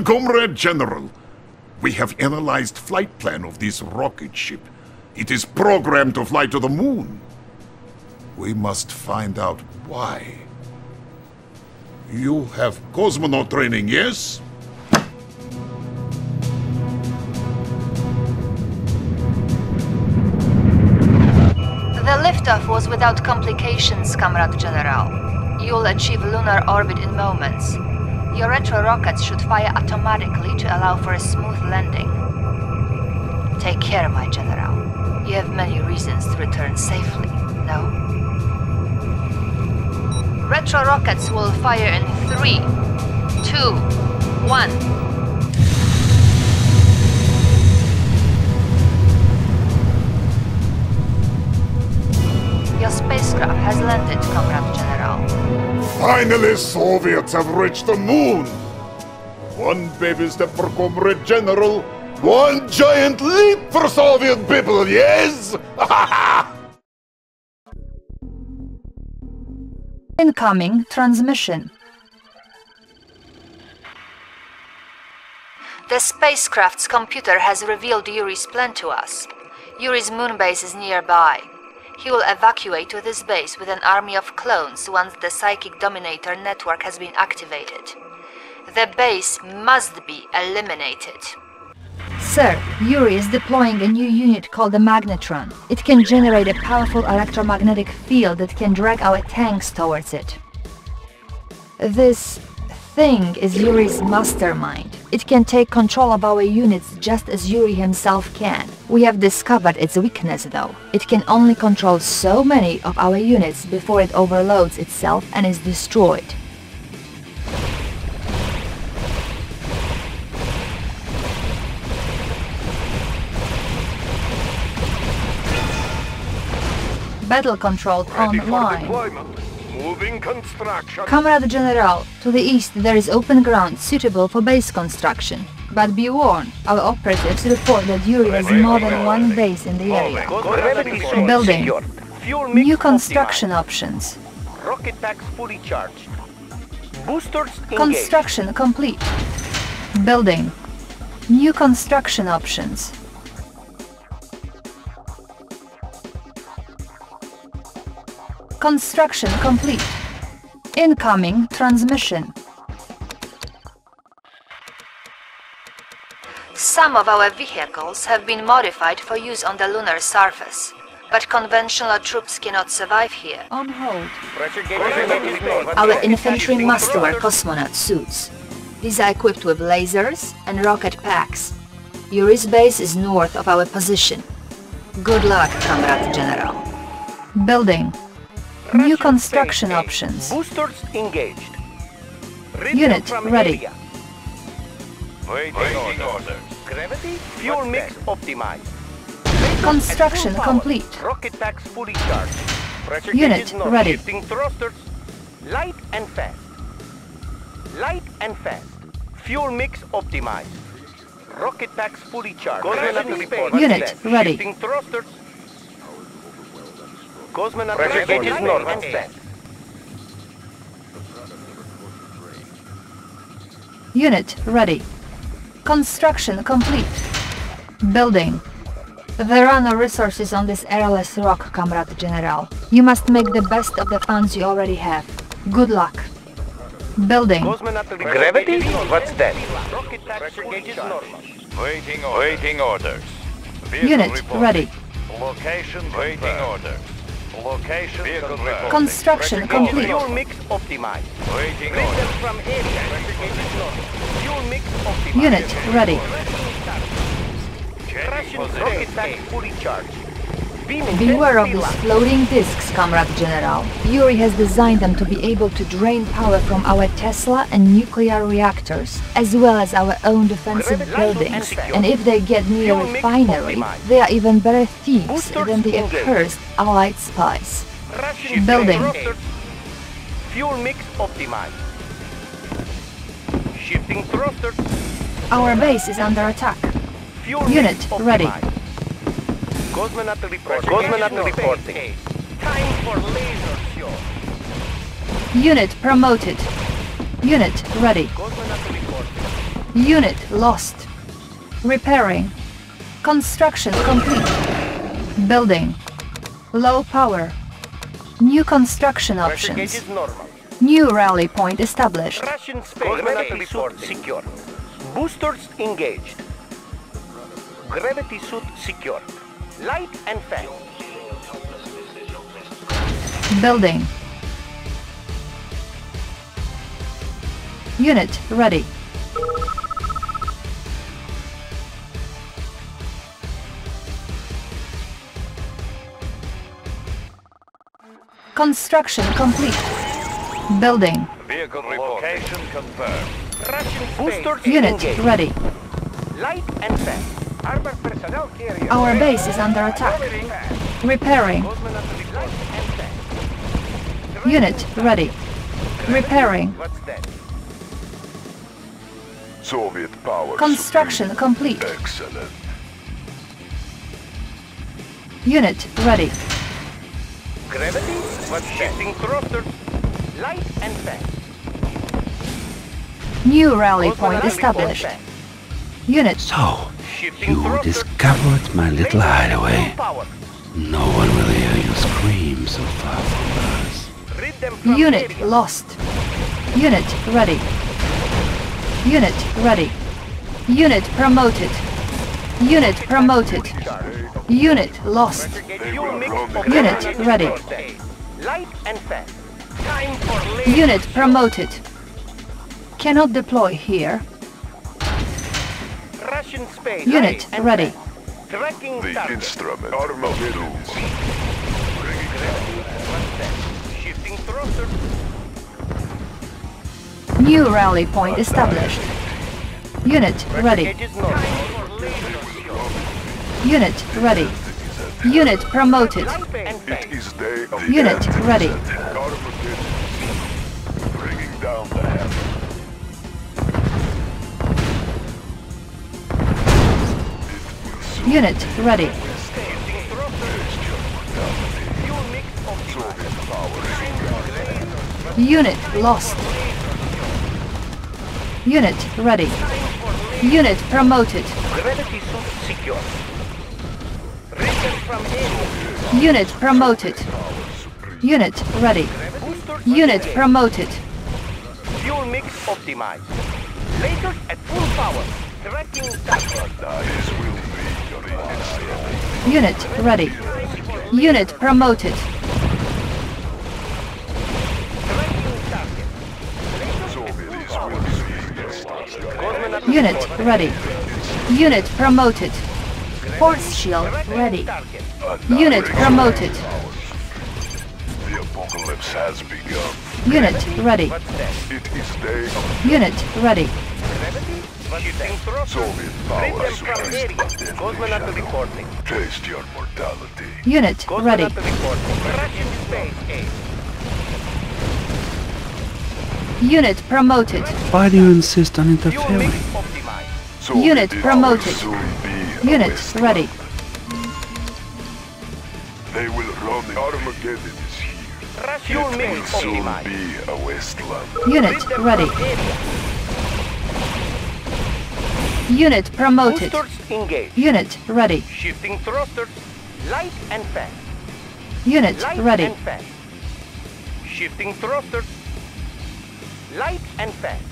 Comrade General. We have analyzed flight plan of this rocket ship. It is programmed to fly to the moon. We must find out why. You have cosmonaut training, yes? The liftoff was without complications, Comrade General. You'll achieve lunar orbit in moments. Your retro rockets should fire automatically to allow for a smooth landing. Take care, my General. You have many reasons to return safely, no? Retro rockets will fire in three, two, one. Your spacecraft has landed, Comrade General. Finally, Soviets have reached the moon! One baby step for Comrade General, one giant leap for Soviet people, yes? Incoming transmission. The spacecraft's computer has revealed Yuri's plan to us. Yuri's moon base is nearby. He will evacuate to this base with an army of clones once the Psychic Dominator network has been activated. The base must be eliminated. Sir, Yuri is deploying a new unit called the Magnetron. It can generate a powerful electromagnetic field that can drag our tanks towards it. This thing is Yuri's mastermind. It can take control of our units just as Yuri himself can. We have discovered its weakness though. It can only control so many of our units before it overloads itself and is destroyed. Battle control online. Moving construction. Comrade General, to the east there is open ground suitable for base construction. But be warned, our operatives report that Yuri has more than one base in the area. Building. secured. Fuel mix New construction options. Rocket packs fully charged. Boosters engaged. Construction complete. Building. New construction options. Construction complete. Incoming transmission. Some of our vehicles have been modified for use on the lunar surface, but conventional troops cannot survive here. On hold. Pressure gauge is normal. Our infantry must wear cosmonaut suits. These are equipped with lasers and rocket packs. Yuri's base is north of our position. Good luck, Comrade General. Building. New construction options. Boosters engaged. Return Unit ready. Waiting orders. Gravity fuel mix optimized. Construction complete. Rocket packs fully charged. Pressure Unit is normal. ready. Shifting thrusters. Light and fast. Light and fast. Fuel mix optimized. Rocket packs fully charged. Unit ready. Shifting thrusters. Cosmonaut pressure gauge is normal. Unit ready. Construction complete. Building. There are no resources on this airless rock, Comrade General. You must make the best of the funds you already have. Good luck. Building. Gravity? What's that? Rocket packs gauge is normal. Waiting orders. Waiting orders. Vehicle Unit reporting. ready. Location waiting orders. Location Vehicle reporting. Construction complete. Fuel mix optimized. Waiting Return orders. from area. Pressure gauge is normal. Fuel mix optimized. Unit ready. Changing Russian rocket pack fully charged. Beware of these floating discs, Comrade General. Yuri has designed them to be able to drain power from our Tesla and nuclear reactors, as well as our own defensive buildings. And if they get near a refinery, they are even better thieves than the accursed Allied spies. Building. Fuel mix optimized. Shifting thrusters. Our base is under attack. Unit mix ready. optimized. Cosmonaut report. Cosmonaut reporting. Time for laser show. Unit promoted. Unit ready. Cosmonaut report. Unit lost. Repairing. Construction complete. Building. Low power. New construction options. New rally point established. Russian space gravity suit secured. Boosters engaged. Gravity suit secured. Light and fast. Building. Unit ready. Construction complete. Building. Vehicle location confirmed. Russian boosters Unit engaged. ready. Light and fast. Armored personnel carrier. Our base is under attack. Repairing. Light and fast. Unit ready. Repairing. Soviet power. Construction complete. Excellent. Unit ready. Gravity? What's shifting thrusters? Light and fast. New rally point Cosmonaut report established. back. Unit So, Shifting you thrusters. discovered my little hideaway. No one will hear you scream so far from us. Rid them from Unit area. lost. Unit ready. Unit ready. Unit promoted. Unit promoted. Unit lost. Fuel mix of Unit ready. Light and fast. Time for. Unit promoted. Cannot deploy here. Russian space. Unit Light ready. Tracking The target. instrument of doom. Shifting thrusters. New rally point established. Unit ready. Gauge is normal. Time for laser. Unit ready. Unit promoted. Light and It fast. is day of Unit the end. ready. Unit ready. Shifting thrusters. Fuel mix of Unit lost. Unit ready. Unit promoted. Gravity suit secure. Rid from area. Unit promoted. Unit ready. Unit promoted. Fuel mix optimized. Lasers at full power. Tracking target. Unit ready. Unit promoted. Unit ready. Unit promoted. Force shield ready. Unit promoted. The apocalypse has begun. Unit ready. It is day Unit ready. Gravity? Shifting thrusters. Soviet power suppressed area. by deadly Cosmonaut shadow. reporting. Taste your mortality. Unit ready. Cosmonaut reporting. Russian space aid. Unit promoted. Why do you insist on interfering? mix optimized. Soviet Unit power promoted. soon be a Unit ready. They will run the Armageddon is here. Russian It will soon be a wasteland. Unit ready. From area. Unit promoted. Boosters engaged. Unit ready. Shifting thrusters. Light and fast. Unit Light ready. and fast. Shifting thrusters. Light and fast.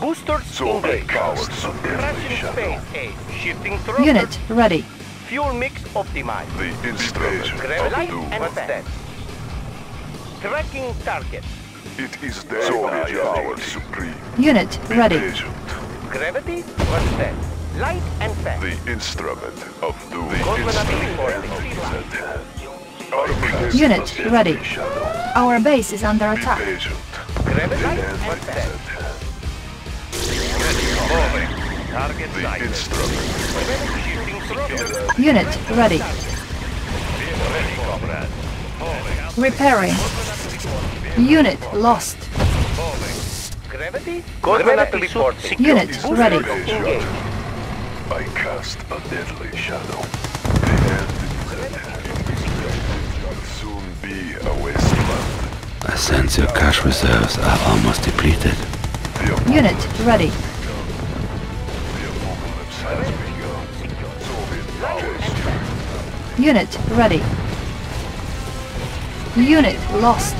Boosters Soviet engaged. power soon deadly space aid. Shifting thrusters. Unit ready. Fuel mix optimized. The instrument Gra- Light doom. and fast. Tracking target. It is day Soviet power supreme. Unit ready. Patient. Gravity? What's that? Light and fast. The instrument of doom. The instrument reporting. is at hand. Armageddon Unit ready. Our base is under attack. patient. Gravity The and fast. Moving. Target The sighted. instrument. Unit ready. Ready, Repairing. Unit lost. Gravity. Units ready. I cast a deadly shadow. soon be a wasteland. I sense your cash reserves are almost depleted. Unit ready. Unit ready. Unit lost.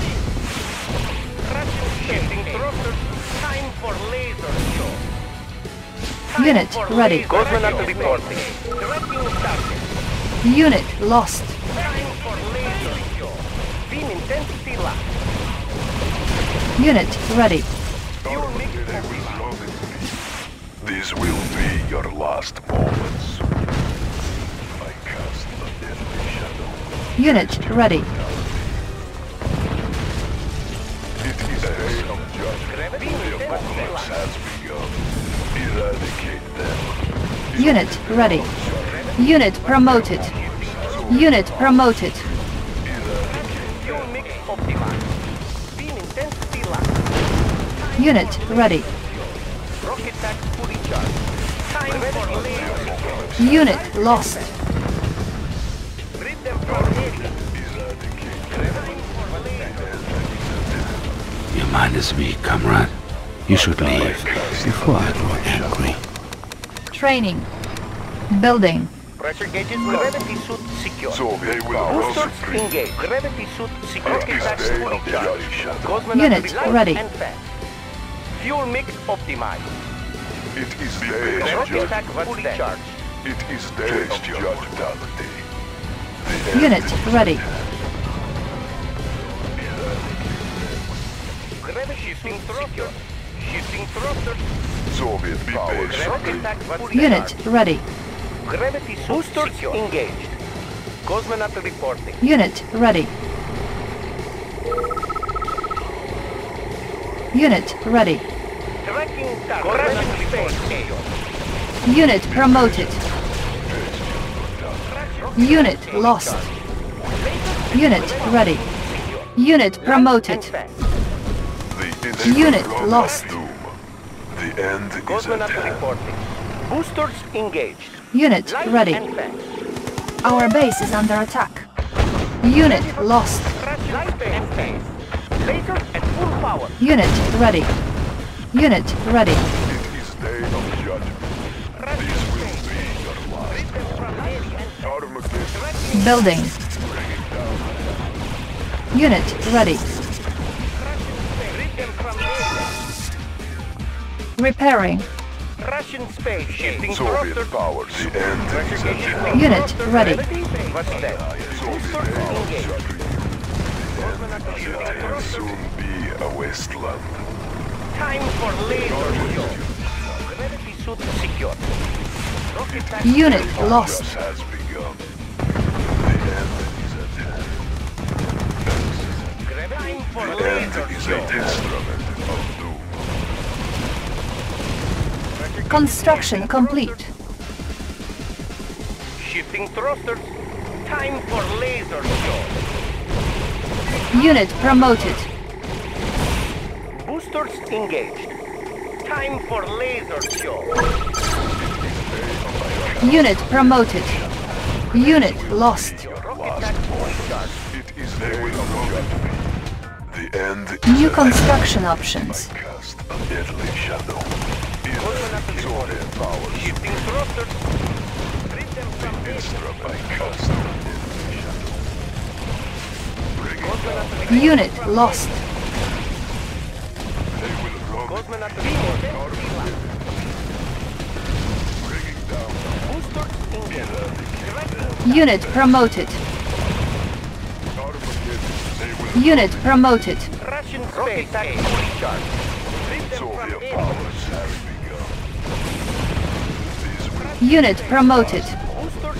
Unit for ready. laser Cosmonaut reporting. Tracking target. Unit lost. For laser show. Beam intensity locked. Unit ready. Fuel mix optimized. These will be your last moments. I cast a deadly shadow. Unit ready. Unit ready. Unit promoted. Unit promoted. Unit ready. Unit lost. Your mind is weak, comrade. You should leave before I grow angry. Training. Building. Pressure gauges, gravity suit secure. So they will roll Boosters supreme. engaged. Gravity suit secure. It Rocket is pack day fully of charged. jolly shadow. Unit ready. and fast. Fuel mix optimized. It is day of Rocket pack fully charged. It is day of judgment. The end Unit ready. Gravity shifting thruster. Shifting thruster. Soviet power Rocket supreme. pack fully Unit ready. Gravity suit Boosters engaged. Cosmonaut reporting. Unit ready. Unit ready. Tracking target. Space. Unit promoted. Unit lost. Unit ready. Unit promoted. And fast. The Unit lost. doom. The end is at Cosmonaut hand. reporting. Boosters engaged. Unit Light ready. Our base is under attack. Unit lost. Light and fast. Laser at full power. Unit ready. Unit ready. It is day of judgment. This will be your last. Building. Unit ready. Repairing. Russian space shifting Soviet thrusters. powers. The end is at hand. Unit ready. What's that? Boosters. It will soon be a wasteland. Time for laser show. Gravity suit secure. Unit lost. This has begun. The end is at hand. Time for The end laser is show. Construction complete. Shifting thrusters. Time for laser show. Unit promoted. Boosters engaged. Time for laser show. Unit promoted. Unit lost. Rocket pack fully charged. It is day. The end is New at hand. construction options. Cast a deadly shadow. Cosmonaut Soviet powers. Shifting thrusters. Rid them from area. Instrument by cast a deadly shadow. Bring it down. Cosmonaut Unit lost. They will roam Cosmonaut report. bringing down Boosters engaged. Unit promoted. Armageddon. They will Unit promoted. Russian space attack fully charged. Rid them from Soviet powers Unit promoted.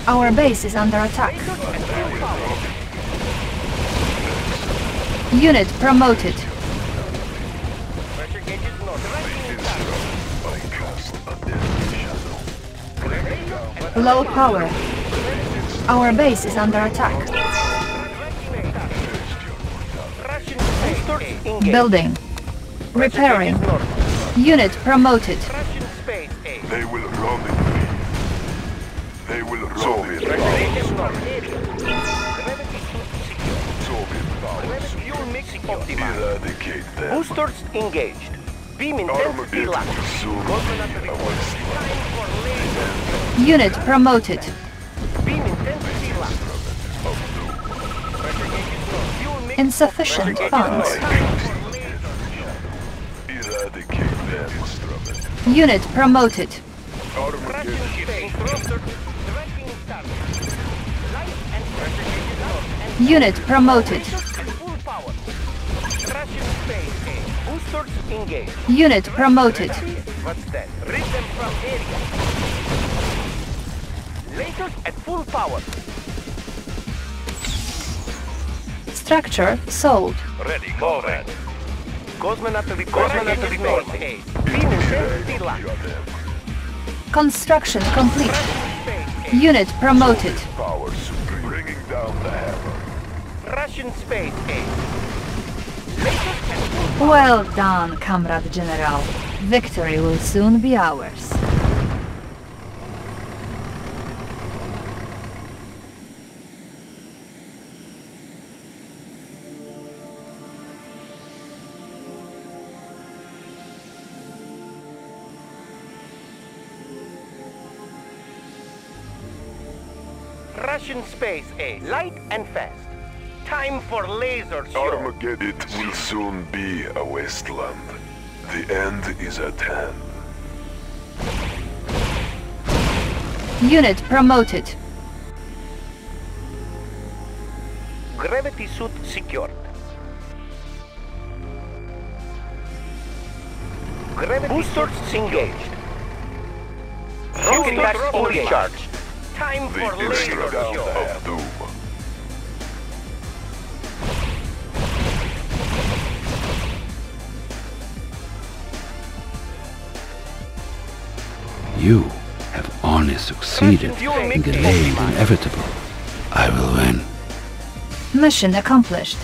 Our base is under attack. Unit promoted. Low power. Our base is under attack. Building. Repairing. Unit promoted. Optimized. Boosters engaged. Beam intensity locked. will soon Cosmonaut be a report. wasteland. Time for laser. Unit promoted. Beam intensity locked. Insufficient funds. Eradicate them from it. Unit promoted. Russian space Unit promoted. What's that? Read them from area. Lasers at full power. Structure sold. Ready, comrade. Cosmonaut report. Cosmonaut report. A. Beam. Construction complete. Unit promoted. Power supreme. Bringing down the hammer. Russian space A. Lasers at full Well done, Comrade General. Victory will soon be ours. Russian space A. Light and fast. Time for laser show. Armageddon it will soon be a wasteland. The end is at hand. Unit promoted. Gravity suit secured. Gravity Boosters engaged. Rocket packs fully charged. Time The for laser instrument You have only succeeded in delaying the inevitable. I will win. Mission accomplished.